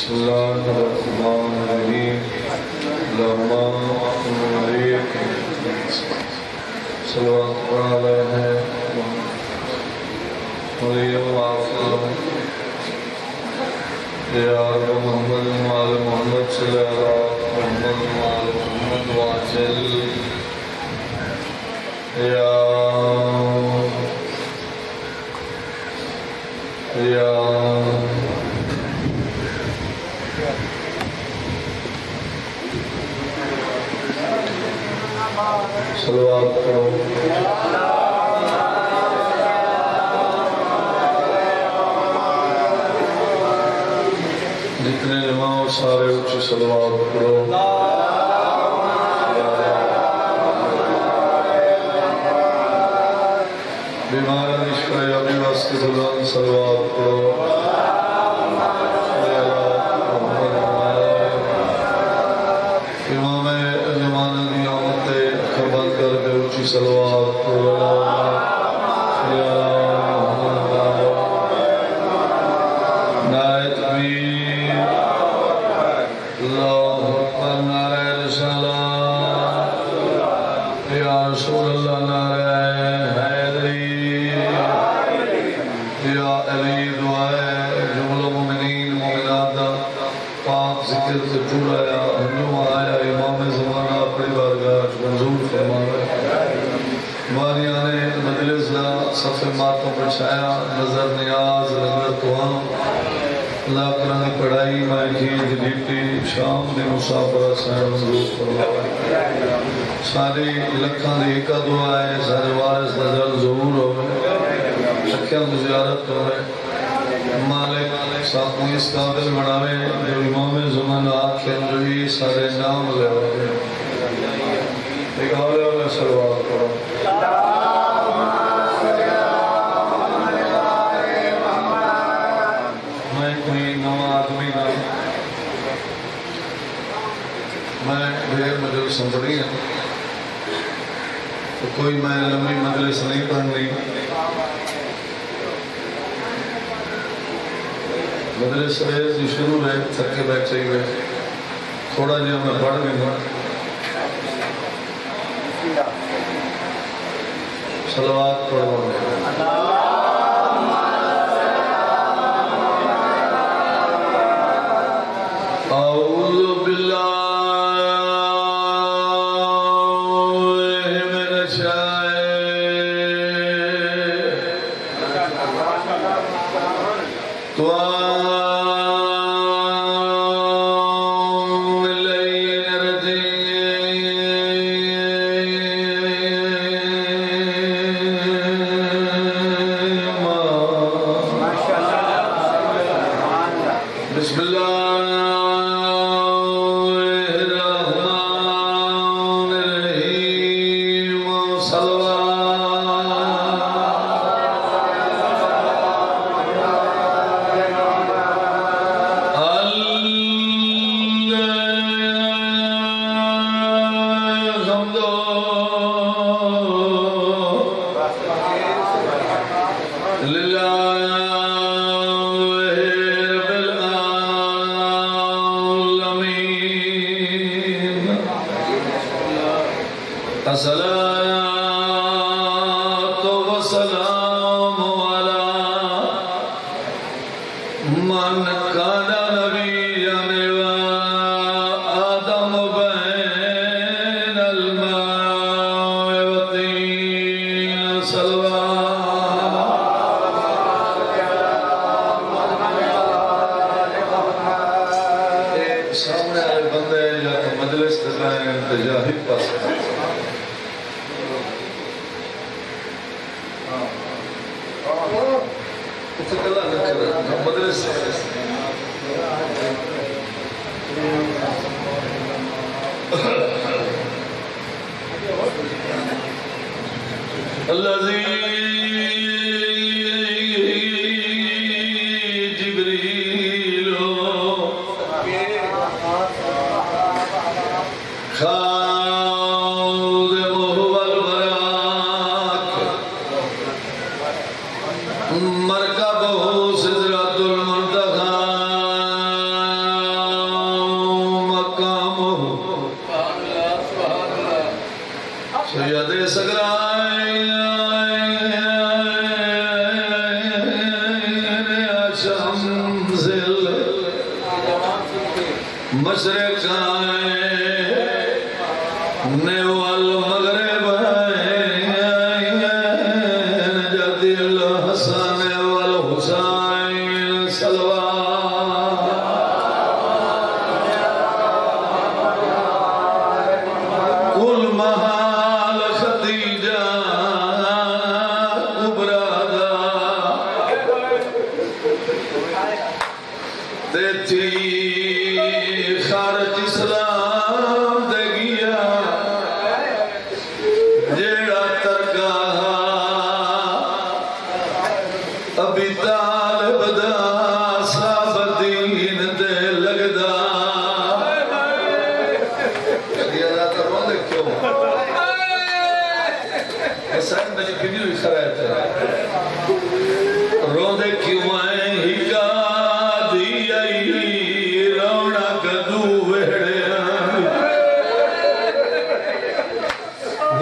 بسم الله الرحمن الرحيم. اللهم عليك صلوات عليه مريم وعفو يا رب محمد وعلى محمد صلى الله محمد وعلى محمد وعجل يا يا صلوات کرو۔ جتنے امام سارے اچھی صلوات کرو۔ بیمار نشکر یابی واسطے بلان صلوات کرو۔ کر شام دے مسافرہ سائن منظور فرماوے سارے لکھاں دے ایک دعا ہے سارے وارث نظر ضرور ہوئے شکیاں دی زیارت کرے مالک ساتھ میں اس قابل بناوے جو امام زمان آکھیں جو ہی سارے نام لے ڈھیر مجلس سنبڑی ہوں تو کوئی میں لمبی مجلس نہیں پڑھنی مجلس سے جو جی شروع ہے تھکے بیٹھے ہوئے۔ تھوڑا جہاں میں پڑھ بھی ہوں صلوات پڑھو۔ Hello. مشرق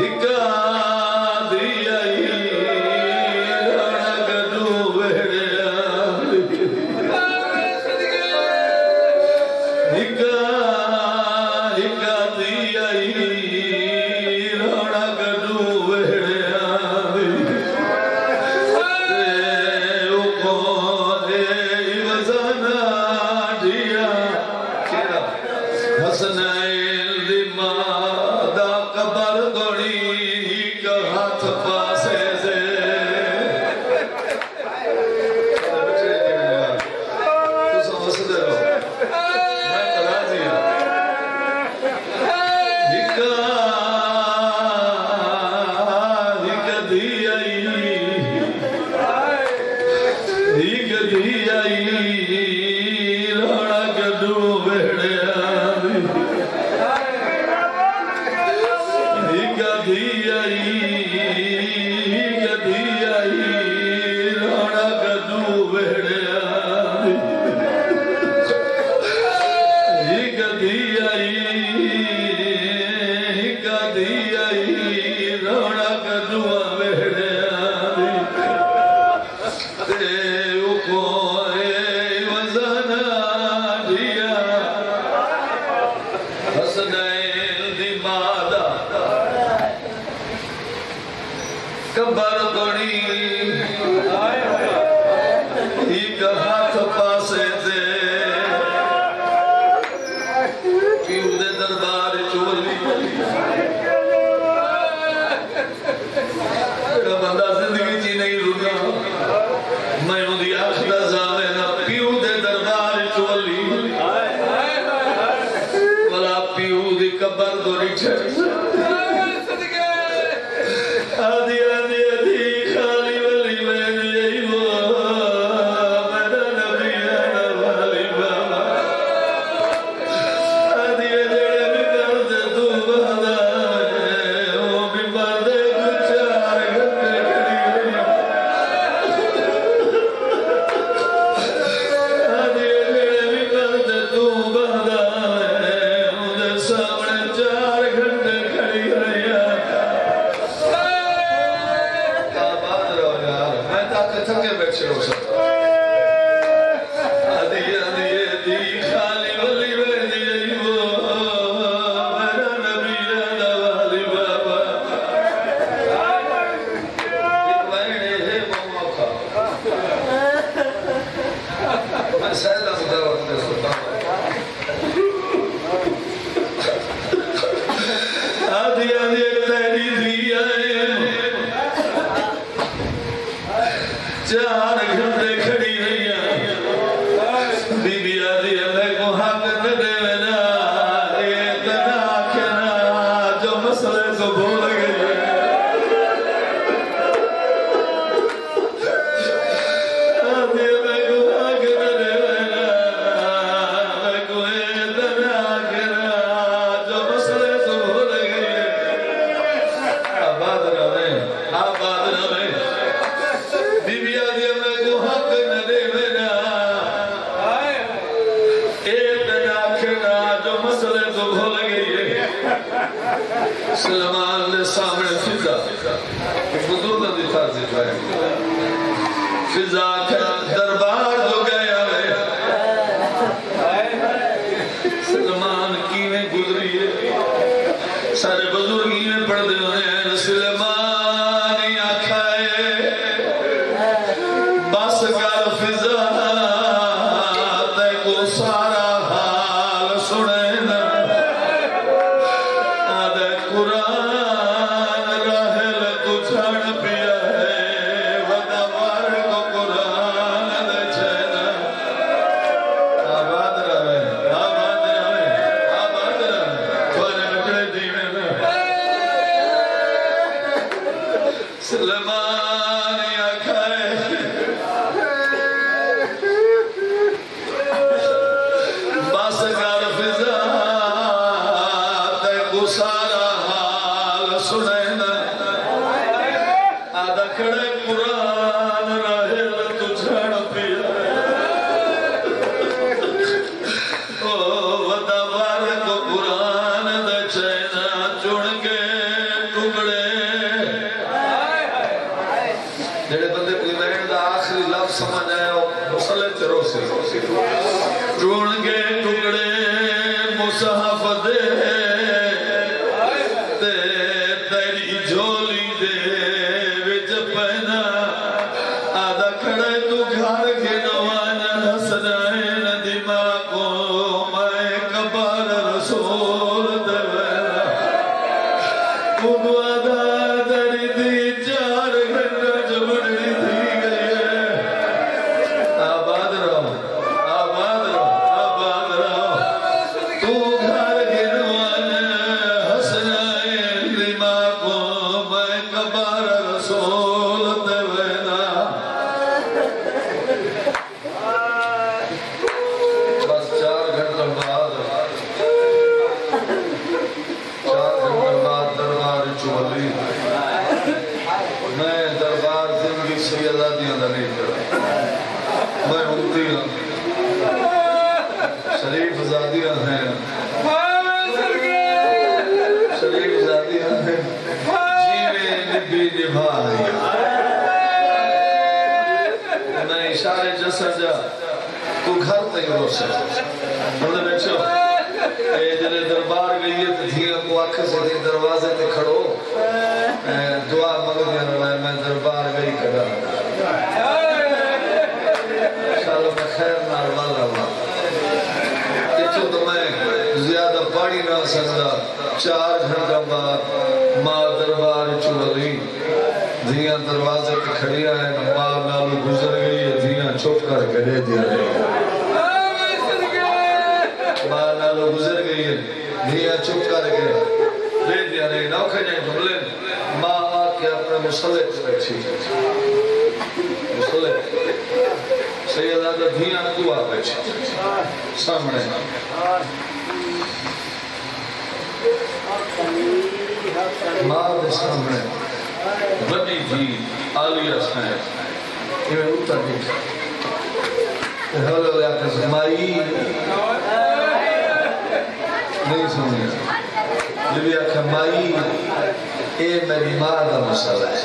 ہی کا گھر تک روشے مطلب بیچو اے جلے دربار گئی ہے تو دھیا کو آکھے سے دی دروازے تے کھڑو۔ دعا مگد یا روائے میں دربار گئی کھڑا انشاءاللہ میں خیر نار والا ہوا تیچو تو میں زیادہ پاڑی نہ سکتا۔ چار گھنٹہ بعد ماں دربار چولی دھیاں دروازے پہ کھڑی آئے ماں نالو گزر گئی ہے دھیاں چھپ کر کے دے دیا رہے ماں نالو گزر گئی ہے دھیاں چھپ کر کے لے۔ دیا رہے نو کھجائیں جملے ماں آ کے اپنے مسلح پہ بیٹھی مسلح سیدہ دا دھیاں تو آ بیٹھی۔ سامنے۔ ماں دے سامنے۔ بڑی جی آلیہ سائن یہ اتر دیکھ۔ ہلو یا کس مائی نہیں سنی جب یہ کہ مائی، اے میری ماں دا مسئلہ ہے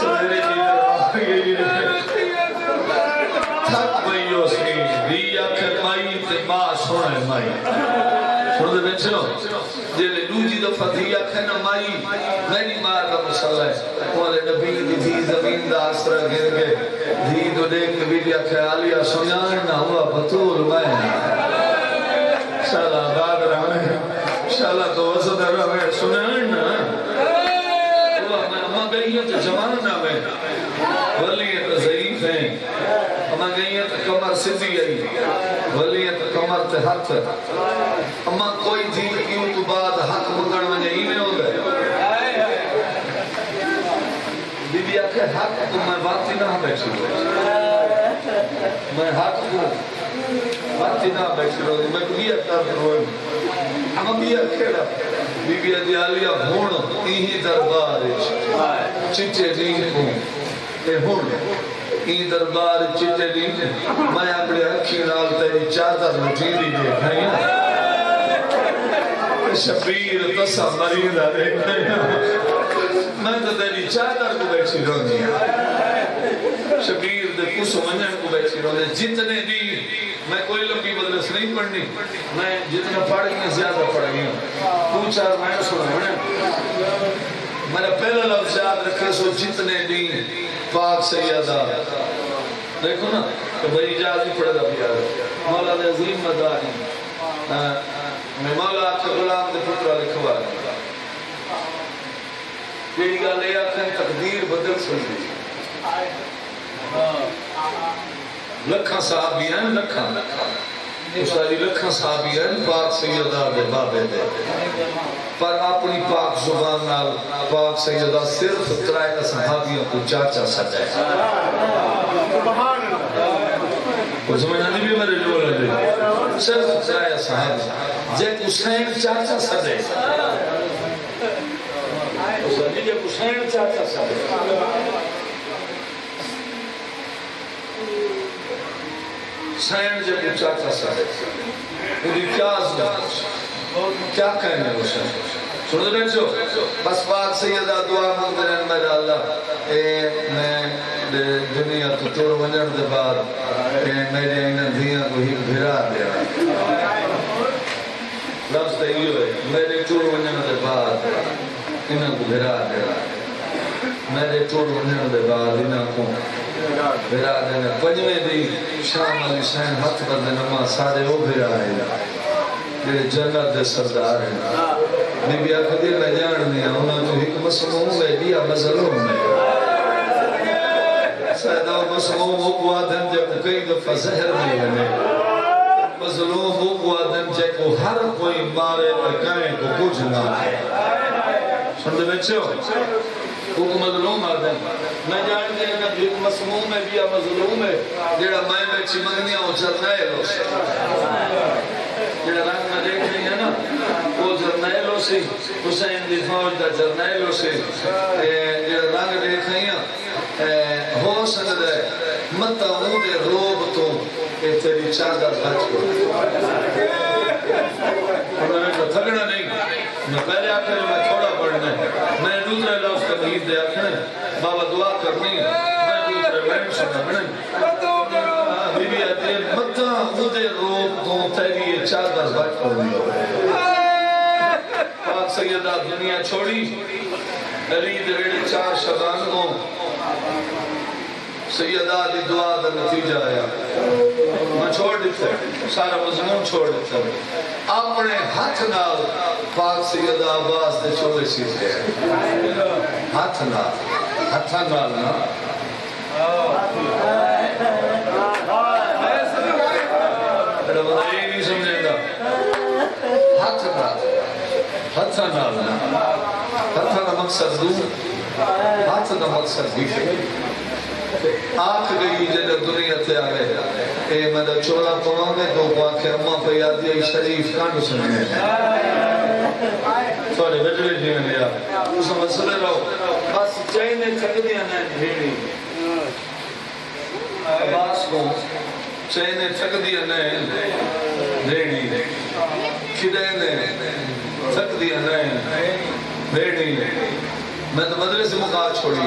سویرے کی طرف گئی تھک گئی اس کی بھی کہ مائی تے ماں سونے مائی۔ سن دے بچو جیلے دوجی دفعہ دھی آکھے نا مائی، میری ماں کا مسئلہ ہے والے نبی دی دھی زمین دا آسرہ گر گئے۔ دھی تو دیکھ کے بیٹی آلیا سنیان نہ ہوا بطول میں۔ شالا باد رہنے شالا تو وسط رہے سنیان نہ اما گئی ہے تو جوان نہ میں ولی ہے تو ضعیف ہیں۔ اما گئی تو کمر سدھی ہے۔ تو کمر تے ہاتھ۔ اما کوئی تھی کیوں تو بعد حق مکڑ میں نہیں میں ہو گئے بی بی آکھے، حق تو میں باتی نہ بیٹھی میں حق کو باتی نہ بیٹھی رو میں بھی اکتر روئے اما بھی اکھیڑا بی بی ادیالیا ہون ایہی دربار چچے دین کو تے ہون ای دربار چٹے دین میں اپنے اکھی نال تیری چادر لٹھی دی دیکھ رہی ہوں شبیر تسا مریضہ دیکھنے میں تو تیری چادر کو بیٹھی رہنی شبیر دے کس منجن کو بیٹھی رہنی جتنے دی، میں کوئی لمبی مدرس نہیں پڑھنی، میں جتنا پڑھ گئی زیادہ پڑھ گئی تو چار میں سنا میں میرا پہلا لفظ یاد رکھے سو جتنے دی، پاک سیدہ۔ دیکھو نا، کہ بھئی اجاز ہی پڑھا دا پیار مولا دے عظیم مداری میں مولا کے غلام دے پترہ لکھوا رہا یہ گا لے آکھیں تقدیر بدل سنی لکھاں صحابی ہیں لکھاں اساری لکھاں صحابی ہیں پاک سیدہ دے بابے دے پر اپنی پاک زبان نال پاک سیدہ صرف ترائے صحابیوں کو چاچا سجائے اس میں نہیں بھی میرے جو لگے صرف ترائے صحابی جے حسین چاچا سجائے اساری جے حسین چاچا سجائے حسین جب چاچا سارے انہیں کیا کیا کہنے حسین سن دے بیچو بس پاک سیدہ دعا مندر ہیں میرا اللہ اے میں دنیا تو توڑ ونجن دے بعد اے میرے انہیں دھیاں کو ہی بھرا دیا لفظ تے یہ ہے میرے توڑ ونجن دے بعد انہیں کو بھرا دیا میرے توڑ ونجن دے بعد انہیں کو بھرا دینا پنجویں دی شام علی شہن ہاتھ بند نما سارے وہ بھرا ہے جڑے جنت دے سردار ہیں بی بی آخر دی میں جان دیا انہوں تو ایک مسموم ہے دیا مظلوم ہے سیدہ مسموم وہ کو آدم جب کئی دفعہ زہر نہیں بنے مظلوم وہ کو آدم جب کو ہر کوئی مارے لکائیں کو کچھ نہ ہے سن دے بچے ہو وہ مظلوم آدم میں جانتے ہیں کہ ایک مسموم ہے بیا مظلوم ہے جیڑا میں میں چمنیاں اچھرنائے لو سے جیڑا رنگ میں دیکھ رہی ہے نا، وہ جرنائلو سی حسین دی فوج دا جرنائلو سی جیڑا رنگ دیکھ رہی ہیں ہو سکتا ہے متا ہوں دے روب تو کہ تیری چادر بچ کو انہوں نے تھگنا نہیں۔ میں پہلے آکھر جی میں تھوڑا پڑھنا ہے۔ میں دوسرے لفظ تمہید دے آکھر بابا دعا کرنی میں دوسرے لائن سنا بڑھنے بی بی آتے مطا مدے روپ تو تیری یہ چار دس بچ کو نہیں پاک سیدہ دنیا چھوڑی۔ علی دویڑے چار شبان کو سیدہ دی دعا دا نتیجہ آیا میں چھوڑ دیتا سارا مضمون چھوڑ دیتا اپنے ہاتھ نال پاک سیدہ آباس دے چھوڑے سیدھے ہاتھ نال ہاتھ نال نا میرا بندہ یہ نہیں سمجھے گا ہاتھ نال ہاتھ نال نا ہاتھ آنکھ گئی جنہ دنیا تے آگے اے میں دا چولا پوان میں دو پوان کے اممہ پہ یاد دیا شریف کانڈو سننے سوڑے بجوے جی میں لیا۔ اس مسئلے رہو بس چینے تھک دیا نین بھیڑی عباس کو چینے تھک دیا نین بھیڑی کھڑے نے تھک دیا نین بھیڑی میں تو مدرسے مقا چھوڑی۔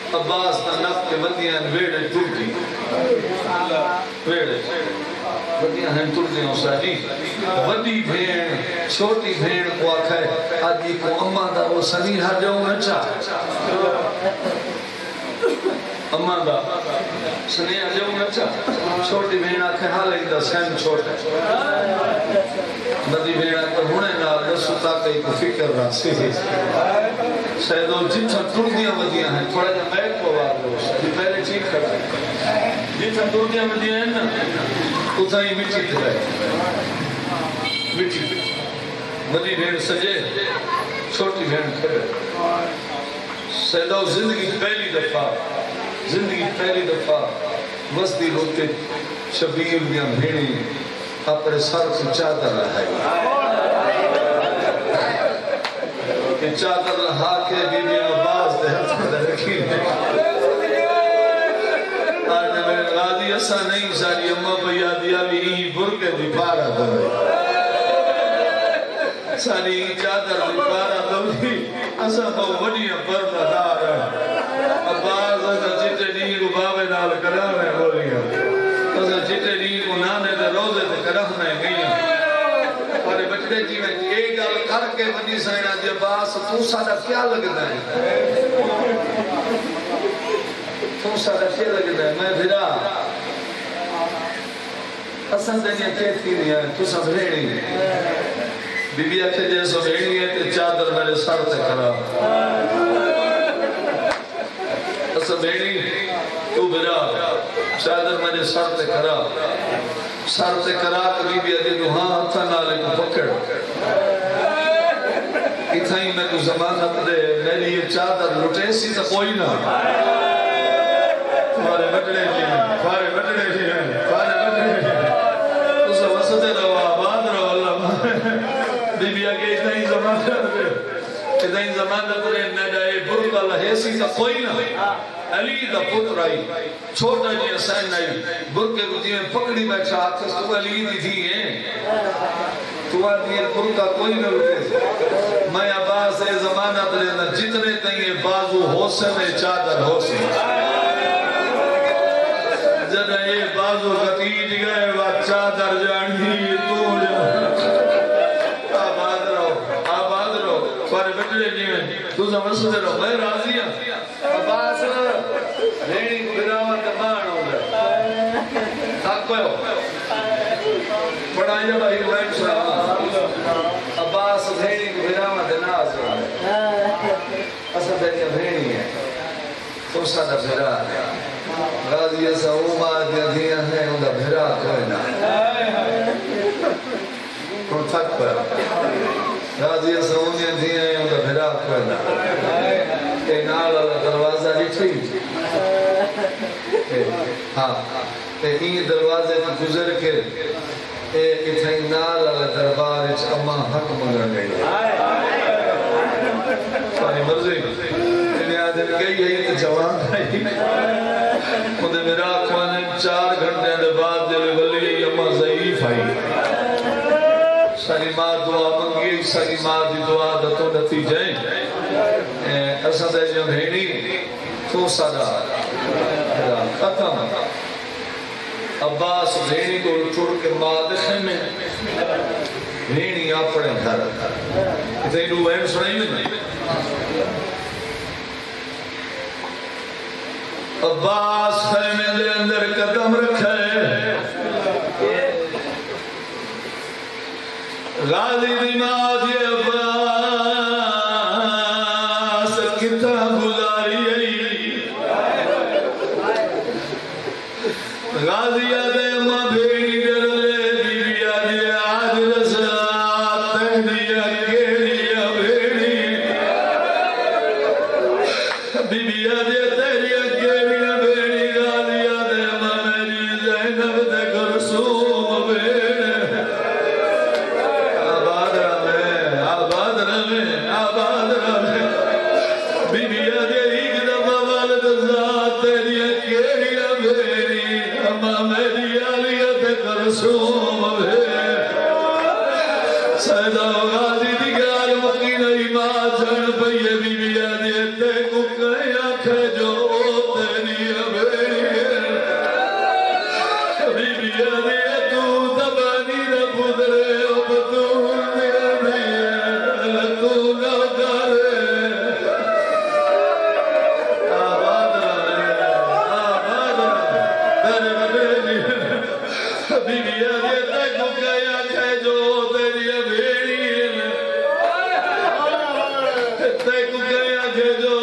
عباس دا نف کے ودیاں ویڑے ٹوٹی ویڑے ودیاں ہیں ٹوٹی ہوں ساری ودی بھیڑ چھوٹی بھیڑ کو آکھا ہے آجی کو اممہ دا وہ سنی ہر جاؤں نچا اممہ دا سنی ہر جاؤں نچا چھوٹی بھیڑ آکھا ہے حال دا سین چھوٹا ودی بھیڑ آکھا ہونے نا رسو تاکہ کو فکر رہا سی شاید وہ جتھا ٹردیاں ودیاں ہیں تھوڑا جا میک کو بات لو یہ پہلے چیک کرتا ہے جتھا ٹردیاں ودیاں ہیں نا اتھا ہی مٹی تھا ہے مٹی ودی بھیڑ سجے چھوٹی بھیڑ کھڑے سیدو زندگی پہلی دفعہ زندگی پہلی دفعہ مستی ہوتے شبیر دیا بھیڑی اپنے سر کو چادر رہائی کہ چادر رہا کے بی بی عباس دے ہاتھ میں رکھی آج میں غادی ایسا نہیں، ساری اممہ بیا دیا بھی ہی برکے دی پارا دے ساری چادر دی پارا دے اسا بہو وڈیاں پردہ دار عباس اسا چٹے نہیں کو بابے نال کرام ہے بولیاں اسا چٹے نہیں کو نانے دے روزے دے کرام ہے گئیاں اور بچڑے جی میں ایک گل کر کے وڈی سائنا دی عباس تو ساڈا کیا لگدا ہے تو ساڈا کیا لگدا ہے میں بھرا اسن دنیا کہتی نہیں ہے تو سب ریڑی بی بی آکھے جے سو ریڑی ہے تے چادر میرے سر تے کرا اسن ریڑی تو بھرا چادر میرے سر تے کرا سر تے کرا تو بی بی آدھی ہاں ہتھا نالے کو پکڑ اتھائی میں کو زمانت دے میری یہ چادر لٹے سی تا کوئی نہ فارے بٹڑے جی ہیں فارے بٹڑے جی ہیں فارے بٹڑے جی ہیں اسے وسطے رہو آباد رہو اللہ بی بی آگے اتھائی زمانت دے اتھائی زمانت دے نہ جائے برکا لہے سی تا کوئی نہ علی دا پتر آئی چھوٹا جی حسین آئی برکے کو دیئے پکڑی بیٹھا آتے تو علی دی تھی ہیں تو آدھی ہے برکا کوئی نہ رکے میں عباس اے زمانہ تلینا جتنے تنگے بازو حوصے میں چادر حوصے جنہ یہ بازو قتیج گئے، وہ چادر جانی تو جانی آباد رہو آباد رہو۔ پارے بٹرے جی میں تو سمجھتے رہو، میں راضی ہوں عباس ریڑی کو بناوا کمان ہو گیا حق پہ پہو بڑھائی جب آئی وین صاحب عباس ریڑی کو بناوا دناز ہو گیا اصلا دنیا بھیڑی ہے تو سادہ بھیرا ہے غازی ایسا اوما دیا دیا ہے اندھا بھیرا کوئی نہ۔ کون تھک پر۔ غازی ایسا اومی دیا ہے اندھا بھیرا کوئی نہ۔ اے نال اللہ دروازہ نہیں تھی ہاں۔ اے، این دروازے کی گزر کے اے، اتھائی نال اللہ دربار اچھ اما حق مگر گئی پانی مرضی۔ انہیں آدھر گئی ہے تو جوان آئی خود میرا آکھوانے چار گھنٹے دے بعد دے ولی اما ضعیف آئی ساری ماں دعا منگی ساری ماں دی دعا دتو نتیجے ایسا دے جو بھیڑی تو سارا ختم عباس بھیڑی کو چھوڑ کے ماں مادخے میں بھیڑی اپنے گھر اتنے لوگ ایم سنائی نہیں میں عباس خیمے دے اندر قدم رکھے غازی نماز عباس کو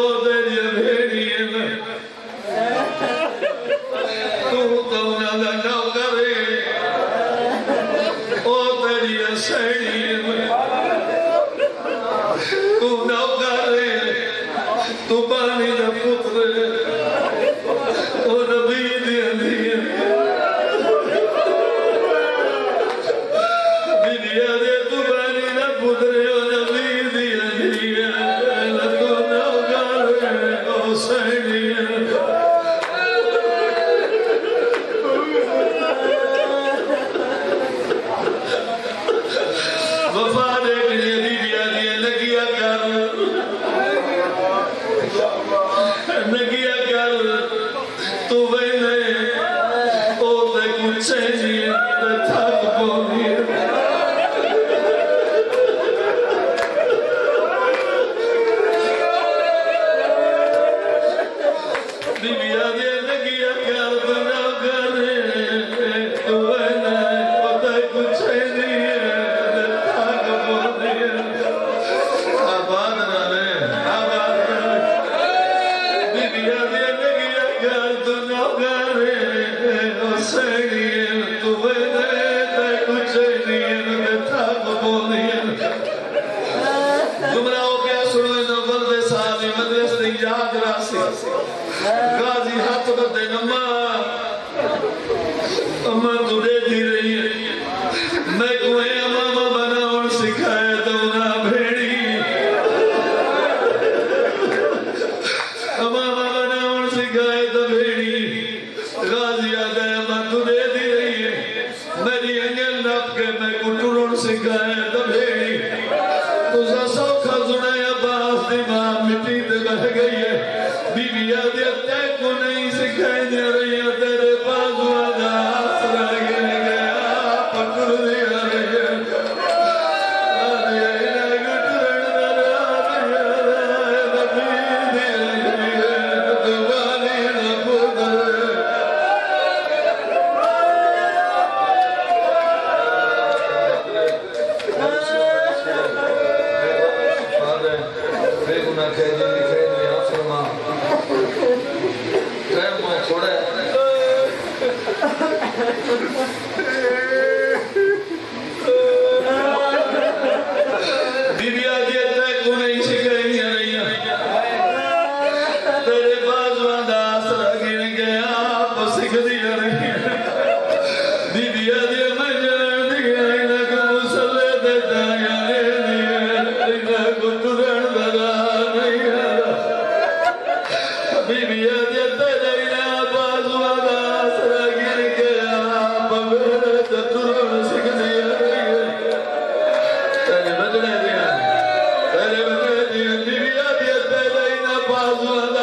power